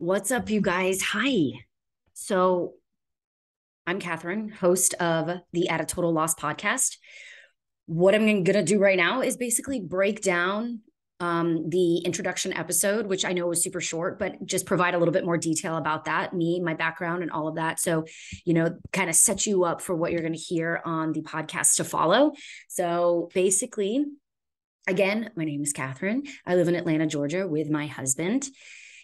What's up, you guys? Hi. So, I'm Katherine, host of the At a Total Loss podcast. What I'm going to do right now is basically break down um, the introduction episode, which I know was super short, but just provide a little bit more detail about that, me, my background, and all of that. So, you know, kind of set you up for what you're going to hear on the podcast to follow. So, basically, again, my name is Katherine. I live in Atlanta, Georgia with my husband.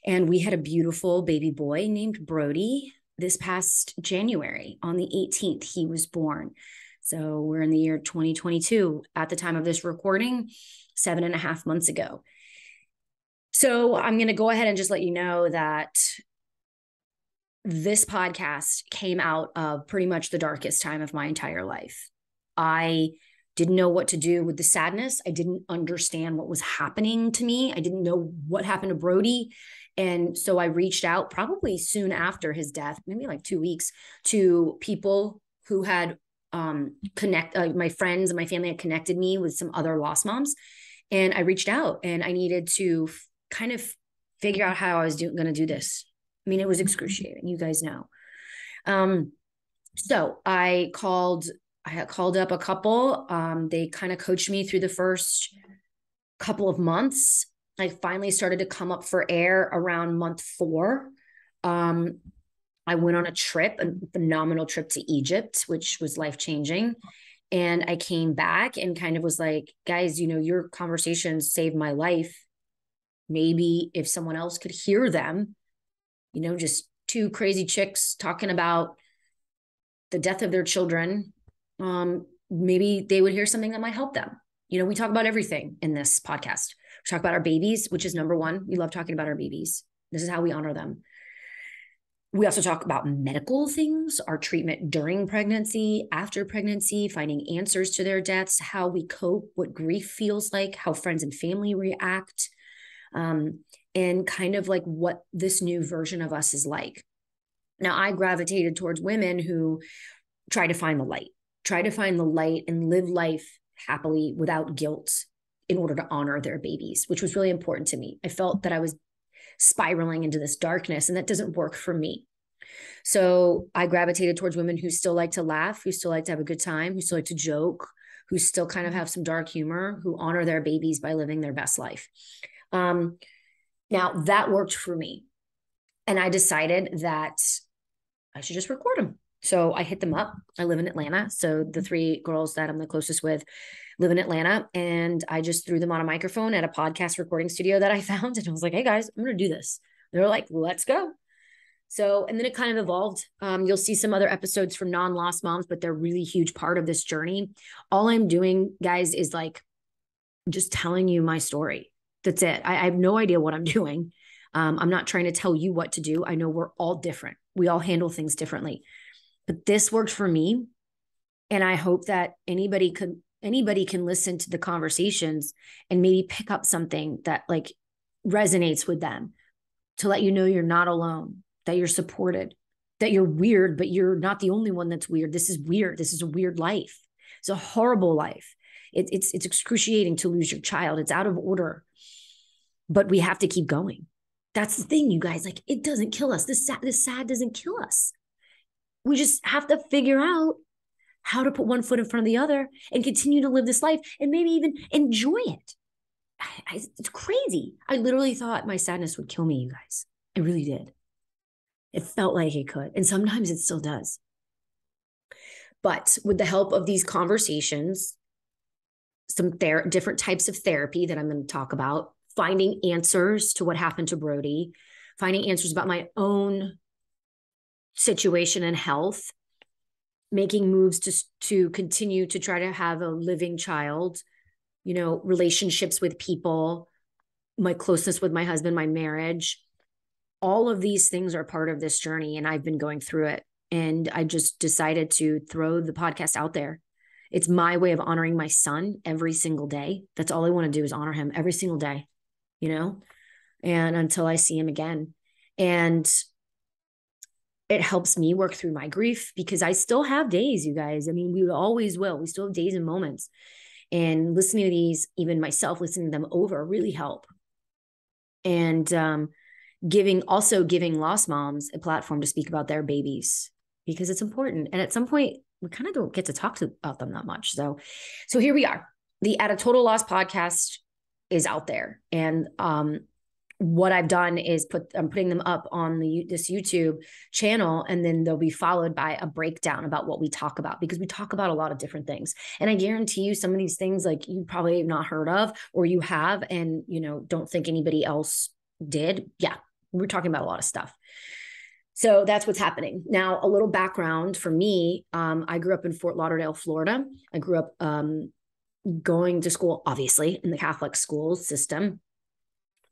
And we had a beautiful baby boy named Brody this past January. On the 18th, he was born. So we're in the year 2022 at the time of this recording, seven and a half months ago. So I'm going to go ahead and just let you know that this podcast came out of pretty much the darkest time of my entire life. I didn't know what to do with the sadness. I didn't understand what was happening to me. I didn't know what happened to Brody. And so I reached out probably soon after his death, maybe like two weeks, to people who had um, connect uh, my friends and my family had connected me with some other lost moms. And I reached out and I needed to f- kind of figure out how I was going to do this. I mean, it was excruciating. You guys know. Um, so I called. I called up a couple. Um, they kind of coached me through the first couple of months I finally started to come up for air around month four. Um, I went on a trip, a phenomenal trip to Egypt, which was life changing. And I came back and kind of was like, guys, you know, your conversations saved my life. Maybe if someone else could hear them, you know, just two crazy chicks talking about the death of their children, um, maybe they would hear something that might help them. You know, we talk about everything in this podcast talk about our babies, which is number one. We love talking about our babies. This is how we honor them. We also talk about medical things, our treatment during pregnancy, after pregnancy, finding answers to their deaths, how we cope, what grief feels like, how friends and family react, um, and kind of like what this new version of us is like. Now, I gravitated towards women who try to find the light, try to find the light and live life happily without guilt in order to honor their babies, which was really important to me. I felt that I was spiraling into this darkness, and that doesn't work for me. So I gravitated towards women who still like to laugh, who still like to have a good time, who still like to joke, who still kind of have some dark humor, who honor their babies by living their best life. Um, now that worked for me. And I decided that I should just record them. So I hit them up. I live in Atlanta. So the three girls that I'm the closest with live in Atlanta. And I just threw them on a microphone at a podcast recording studio that I found. And I was like, hey guys, I'm going to do this. They're like, let's go. So, and then it kind of evolved. Um, you'll see some other episodes from non lost moms, but they're really huge part of this journey. All I'm doing, guys, is like just telling you my story. That's it. I, I have no idea what I'm doing. Um, I'm not trying to tell you what to do. I know we're all different. We all handle things differently. But this worked for me. And I hope that anybody could anybody can listen to the conversations and maybe pick up something that like resonates with them to let you know you're not alone, that you're supported, that you're weird, but you're not the only one that's weird. This is weird. This is a weird life. It's a horrible life. It, it's it's excruciating to lose your child. It's out of order, but we have to keep going. That's the thing, you guys. Like it doesn't kill us. This sad, this sad doesn't kill us. We just have to figure out how to put one foot in front of the other and continue to live this life and maybe even enjoy it. I, I, it's crazy. I literally thought my sadness would kill me, you guys. I really did. It felt like it could. And sometimes it still does. But with the help of these conversations, some ther- different types of therapy that I'm going to talk about, finding answers to what happened to Brody, finding answers about my own situation and health, making moves to to continue to try to have a living child you know relationships with people my closeness with my husband my marriage. All of these things are part of this journey and i've been going through it. And i just decided to throw the podcast out there. It's my way of honoring my son every single day. That's all i want to do is honor him every single day you know? And until i see him again. And it helps me work through my grief because I still have days, you guys. I mean, we always will. We still have days and moments. And listening to these, even myself listening to them over, really help. And um, giving also giving lost moms a platform to speak about their babies because it's important. And at some point, we kind of don't get to talk to, about them that much. So, so here we are. The At a Total Loss podcast is out there, and um, what I've done is put I'm putting them up on the this YouTube channel and then they'll be followed by a breakdown about what we talk about because we talk about a lot of different things. And I guarantee you some of these things like you probably have not heard of or you have and you know don't think anybody else did. Yeah, we're talking about a lot of stuff. So that's what's happening. Now, a little background for me um, I grew up in Fort Lauderdale, Florida. I grew up um, going to school, obviously, in the Catholic school system,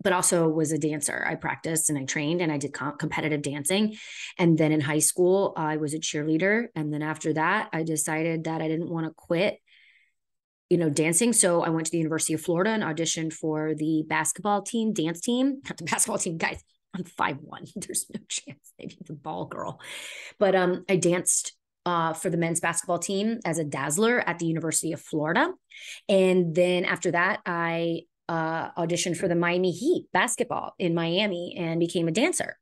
but also was a dancer. I practiced and I trained and I did com- competitive dancing. And then in high school, I was a cheerleader. And then after that, I decided that I didn't want to quit you know, dancing. So I went to the University of Florida and auditioned for the basketball team, dance team, not the basketball team, guys. I'm five one. There's no chance maybe the ball girl. But um, I danced uh, for the men's basketball team as a dazzler at the University of Florida. And then after that, I uh, auditioned for the Miami Heat basketball in Miami and became a dancer.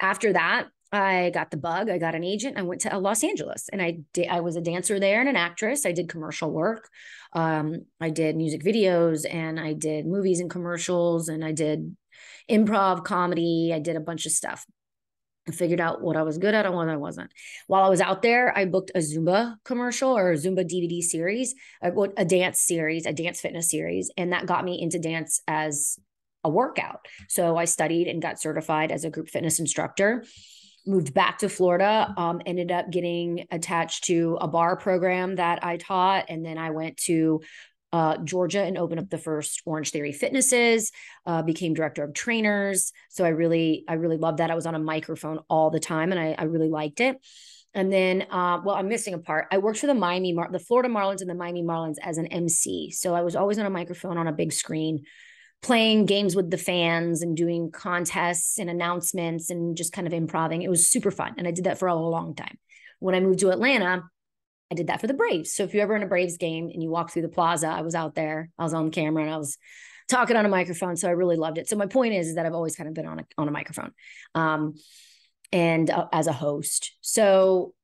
After that, I got the bug. I got an agent. I went to Los Angeles, and I did. I was a dancer there and an actress. I did commercial work. Um, I did music videos, and I did movies and commercials, and I did improv, comedy. I did a bunch of stuff. Figured out what I was good at and what I wasn't. While I was out there, I booked a Zumba commercial or a Zumba DVD series, a, a dance series, a dance fitness series, and that got me into dance as a workout. So I studied and got certified as a group fitness instructor. Moved back to Florida, um, ended up getting attached to a bar program that I taught. And then I went to uh, Georgia and opened up the first Orangetheory Fitnesses. Uh, became director of trainers. So I really, I really loved that. I was on a microphone all the time, and I, I really liked it. And then, uh, well, I'm missing a part. I worked for the Miami, Mar- the Florida Marlins and the Miami Marlins as an MC. So I was always on a microphone on a big screen, playing games with the fans and doing contests and announcements and just kind of improvising. It was super fun, and I did that for a long time. When I moved to Atlanta, I did that for the Braves. So if you're ever in a Braves game and you walk through the plaza, I was out there, I was on camera and I was talking on a microphone. So I really loved it. So my point is, is that I've always kind of been on a, on a microphone um, and uh, as a host. So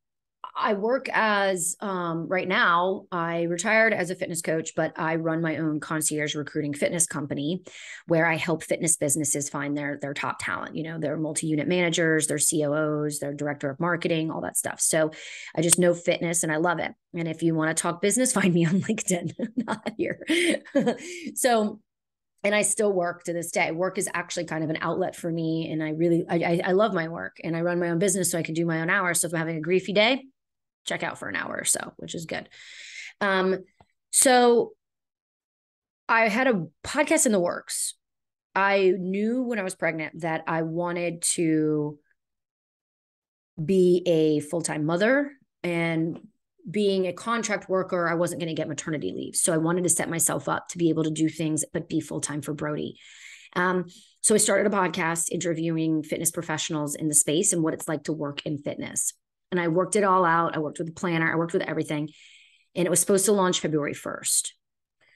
I work as um, right now, I retired as a fitness coach, but I run my own concierge recruiting fitness company where I help fitness businesses find their their top talent. You know, their multi-unit managers, their COOs, their director of marketing, all that stuff. So I just know fitness and I love it. And if you want to talk business, find me on LinkedIn, not here. so and I still work to this day. Work is actually kind of an outlet for me, and I really I, I love my work, and I run my own business, so I can do my own hours. So if I'm having a griefy day, check out for an hour or so, which is good. Um, so I had a podcast in the works. I knew when I was pregnant that I wanted to be a full-time mother and being a contract worker, I wasn't going to get maternity leave. So I wanted to set myself up to be able to do things, but be full time for Brody. Um, so I started a podcast interviewing fitness professionals in the space and what it's like to work in fitness and I worked it all out. I worked with the planner, I worked with everything. And it was supposed to launch February 1st.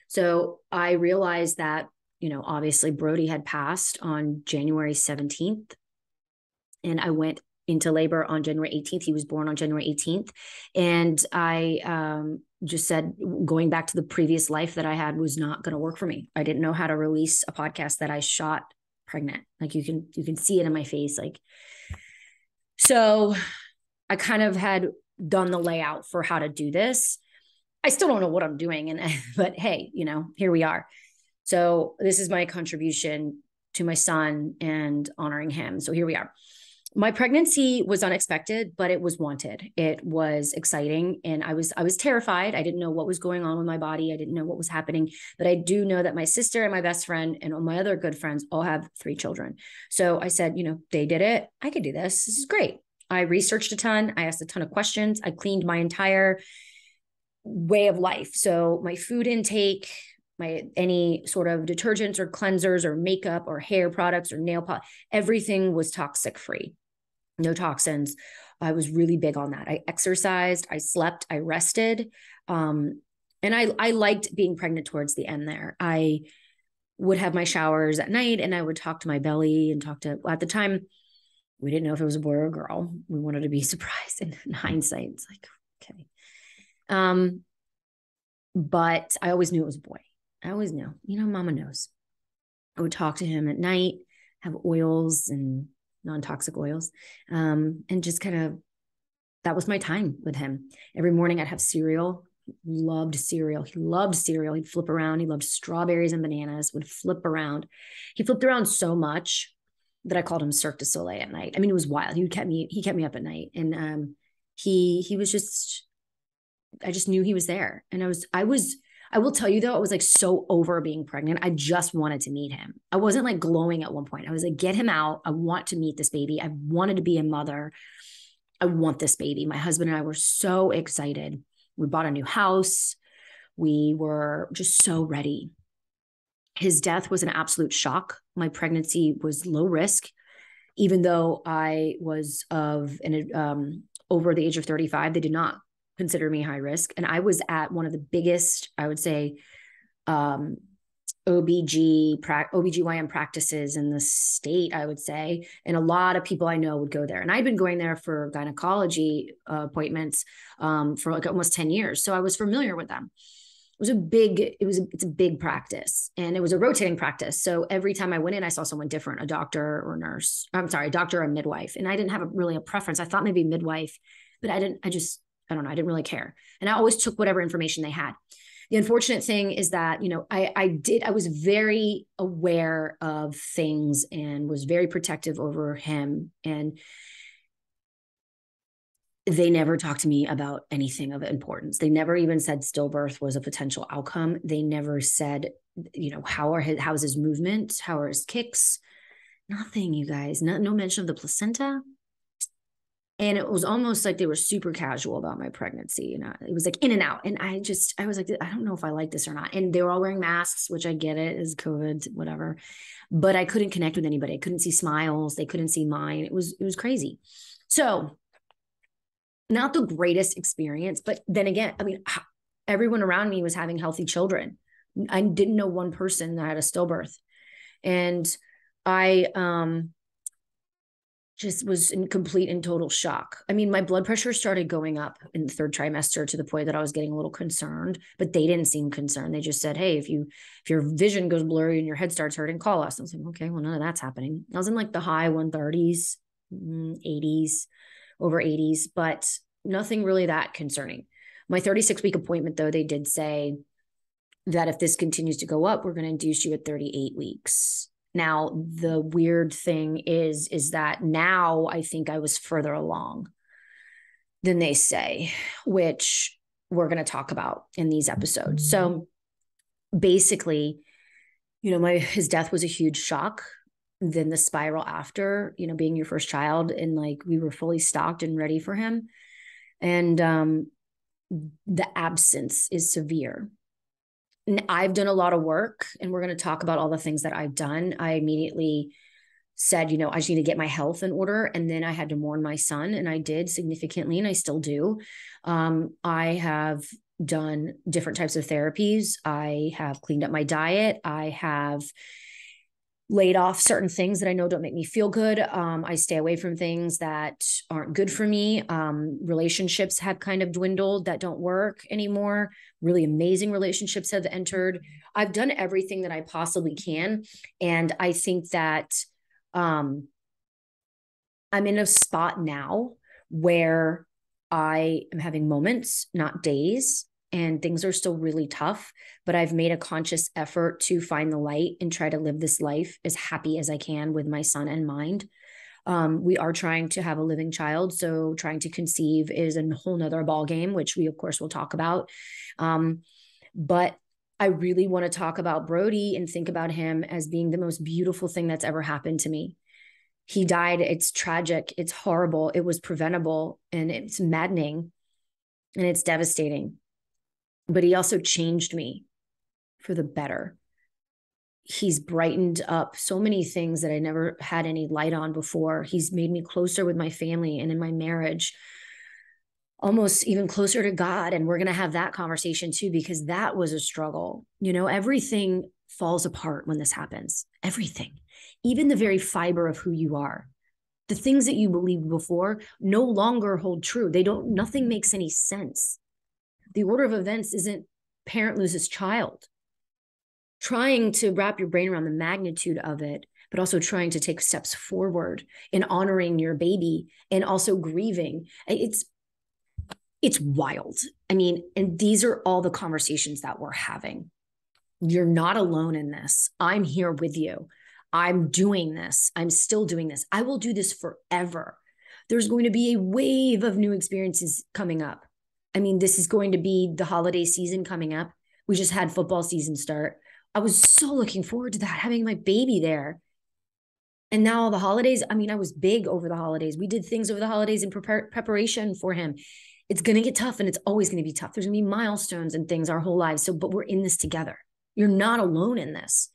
So I realized that, you know, obviously Brody had passed on January 17th. And I went into labor on January 18th. He was born on January 18th. And I um, just said, going back to the previous life that I had was not going to work for me. I didn't know how to release a podcast that I shot pregnant. Like you can, you can see it in my face. Like, so I kind of had done the layout for how to do this. I still don't know what I'm doing and but hey, you know, here we are. So this is my contribution to my son and honoring him. So here we are. My pregnancy was unexpected, but it was wanted. It was exciting and I was I was terrified. I didn't know what was going on with my body. I didn't know what was happening, but I do know that my sister and my best friend and all my other good friends all have three children. So I said, you know, they did it. I could do this. This is great. I researched a ton. I asked a ton of questions. I cleaned my entire way of life. So my food intake, my any sort of detergents or cleansers or makeup or hair products or nail polish, everything was toxic free. No toxins. I was really big on that. I exercised, I slept, I rested. Um, and I I liked being pregnant towards the end there. I would have my showers at night and I would talk to my belly and talk to at the time we didn't know if it was a boy or a girl. We wanted to be surprised in, in hindsight. It's like, okay. Um, but I always knew it was a boy. I always knew, you know, mama knows. I would talk to him at night, have oils and non-toxic oils. Um, and just kind of that was my time with him. Every morning I'd have cereal. Loved cereal. He loved cereal. He'd flip around. He loved strawberries and bananas, would flip around. He flipped around so much that I called him Cirque du Soleil at night. I mean, it was wild. He kept me, he kept me up at night. And um he he was just I just knew he was there. And I was, I was, I will tell you though, I was like so over being pregnant. I just wanted to meet him. I wasn't like glowing at one point. I was like, get him out. I want to meet this baby. I wanted to be a mother. I want this baby. My husband and I were so excited. We bought a new house. We were just so ready. His death was an absolute shock. My pregnancy was low risk, even though I was of an um, over the age of 35. They did not consider me high risk. And I was at one of the biggest, I would say, um, OBG, OBGYN practices in the state, I would say. And a lot of people I know would go there. And I'd been going there for gynecology uh, appointments um, for like almost 10 years. So I was familiar with them. It was a big, it was, a, it's a big practice and it was a rotating practice. So every time I went in, I saw someone different, a doctor or nurse. I'm sorry, a doctor or midwife. And I didn't have a, really a preference. I thought maybe midwife, but I didn't, I just, I don't know. I didn't really care. And I always took whatever information they had. The unfortunate thing is that, you know, I, I did, I was very aware of things and was very protective over him. And they never talked to me about anything of importance. They never even said stillbirth was a potential outcome. They never said, you know, how are his, how's his movement? How are his kicks? Nothing, you guys. No, no mention of the placenta and it was almost like they were super casual about my pregnancy You know, it was like in and out and i just i was like i don't know if i like this or not and they were all wearing masks which i get it is covid whatever but i couldn't connect with anybody i couldn't see smiles they couldn't see mine it was it was crazy so not the greatest experience but then again i mean everyone around me was having healthy children i didn't know one person that had a stillbirth and i um just was in complete and total shock. I mean, my blood pressure started going up in the third trimester to the point that I was getting a little concerned, but they didn't seem concerned. They just said, Hey, if you, if your vision goes blurry and your head starts hurting, call us. I was like, okay, well, none of that's happening. I was in like the high 130s, 80s, mm, over 80s, but nothing really that concerning. My 36 week appointment, though, they did say that if this continues to go up, we're going to induce you at 38 weeks. Now, the weird thing is, is that now I think I was further along than they say, which we're going to talk about in these episodes. So basically, you know, my his death was a huge shock. Then the spiral after, you know, being your first child, and like we were fully stocked and ready for him. And um the absence is severe. And I've done a lot of work and we're going to talk about all the things that I've done. I immediately said, you know, I just need to get my health in order. And then I had to mourn my son, and I did significantly, and I still do. Um, I have done different types of therapies. I have cleaned up my diet. I have laid off certain things that I know don't make me feel good. Um, I stay away from things that aren't good for me. Um, relationships have kind of dwindled that don't work anymore. Really amazing relationships have entered. I've done everything that I possibly can. And I think that um, I'm in a spot now where I am having moments, not days, and things are still really tough, but I've made a conscious effort to find the light and try to live this life as happy as I can with my son in mind. Um, we are trying to have a living child, so trying to conceive is a whole nother ball game, which we of course will talk about. Um, but I really want to talk about Brody and think about him as being the most beautiful thing that's ever happened to me. He died. It's tragic. It's horrible. It was preventable and it's maddening and it's devastating but he also changed me for the better. He's brightened up so many things that I never had any light on before. He's made me closer with my family and in my marriage, almost even closer to God. And we're going to have that conversation too, because that was a struggle. You know, everything falls apart when this happens. Everything, even the very fiber of who you are. The things that you believed before no longer hold true. They don't, nothing makes any sense. The order of events isn't parent loses child. Trying to wrap your brain around the magnitude of it, but also trying to take steps forward in honoring your baby and also grieving. It's it's wild. I mean, and these are all the conversations that we're having. You're not alone in this. I'm here with you. I'm doing this. I'm still doing this. I will do this forever. There's going to be a wave of new experiences coming up. I mean, this is going to be the holiday season coming up. We just had football season start. I was so looking forward to that, having my baby there. And now all the holidays, I mean, I was big over the holidays. We did things over the holidays in prepar- preparation for him. It's going to get tough and it's always going to be tough. There's going to be milestones and things our whole lives. So, but we're in this together. You're not alone in this.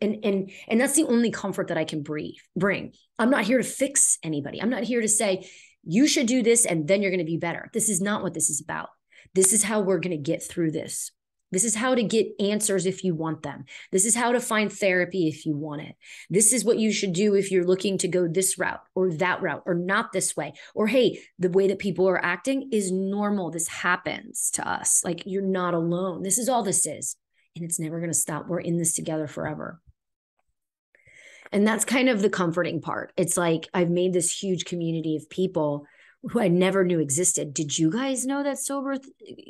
And and and that's the only comfort that I can breathe, bring. I'm not here to fix anybody. I'm not here to say you should do this and then you're going to be better. This is not what this is about. This is how we're going to get through this. This is how to get answers if you want them. This is how to find therapy if you want it. This is what you should do if you're looking to go this route or that route or not this way. Or, hey, the way that people are acting is normal. This happens to us. Like you're not alone. This is all this is and it's never going to stop. We're in this together forever. And that's kind of the comforting part. It's like I've made this huge community of people who I never knew existed. Did you guys know that sober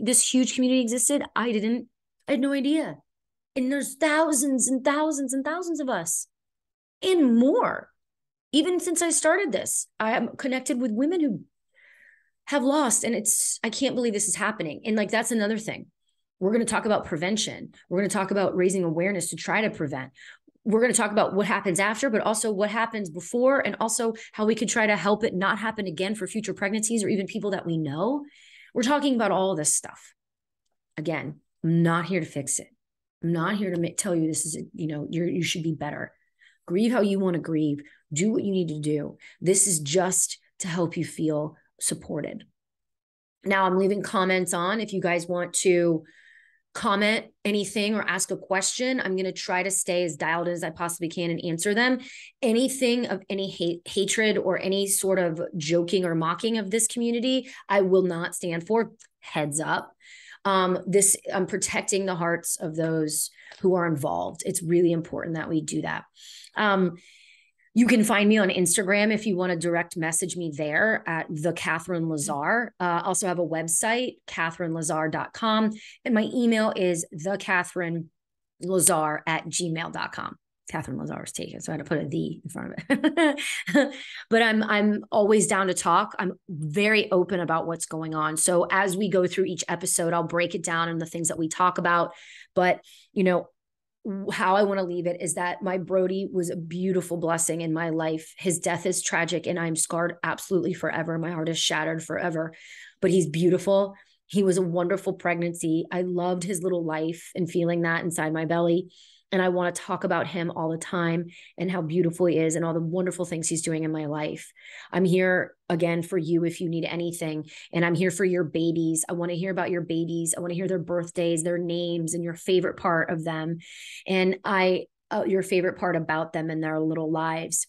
this huge community existed? I didn't. I had no idea. And there's thousands and thousands and thousands of us and more. Even since I started this, I am connected with women who have lost and it's I can't believe this is happening. And like that's another thing. We're going to talk about prevention. We're going to talk about raising awareness to try to prevent. We're going to talk about what happens after, but also what happens before, and also how we could try to help it not happen again for future pregnancies or even people that we know. We're talking about all this stuff. Again, I'm not here to fix it. I'm not here to make, tell you this is, you know, you're, you should be better. Grieve how you want to grieve. Do what you need to do. This is just to help you feel supported. Now, I'm leaving comments on if you guys want to comment anything or ask a question, I'm going to try to stay as dialed in as I possibly can and answer them. Anything of any hate, hatred or any sort of joking or mocking of this community, I will not stand for. Heads up. Um, this I'm protecting the hearts of those who are involved. It's really important that we do that. Um, you can find me on Instagram if you want to direct message me there at the Katherine Lazar. Uh, also have a website, katherinelazar.com. And my email is the Katherine Lazar at gmail.com. Katherine Lazar is taken, so I had to put a D in front of it. but I'm I'm always down to talk. I'm very open about what's going on. So as we go through each episode, I'll break it down and the things that we talk about. But you know, how I want to leave it is that my Brody was a beautiful blessing in my life. His death is tragic and I'm scarred absolutely forever. My heart is shattered forever, but he's beautiful. He was a wonderful pregnancy. I loved his little life and feeling that inside my belly. And I want to talk about him all the time and how beautiful he is and all the wonderful things he's doing in my life. I'm here again for you if you need anything. And I'm here for your babies. I want to hear about your babies. I want to hear their birthdays, their names, and your favorite part of them. And I, uh, your favorite part about them and their little lives.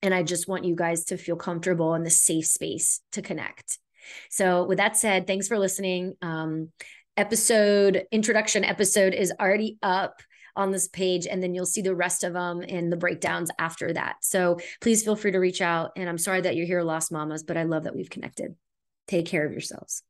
And I just want you guys to feel comfortable in the safe space to connect. So, with that said, thanks for listening. Um, episode introduction episode is already up on this page and then you'll see the rest of them in the breakdowns after that. So please feel free to reach out. And I'm sorry that you're here, Lost Mamas, but I love that we've connected. Take care of yourselves.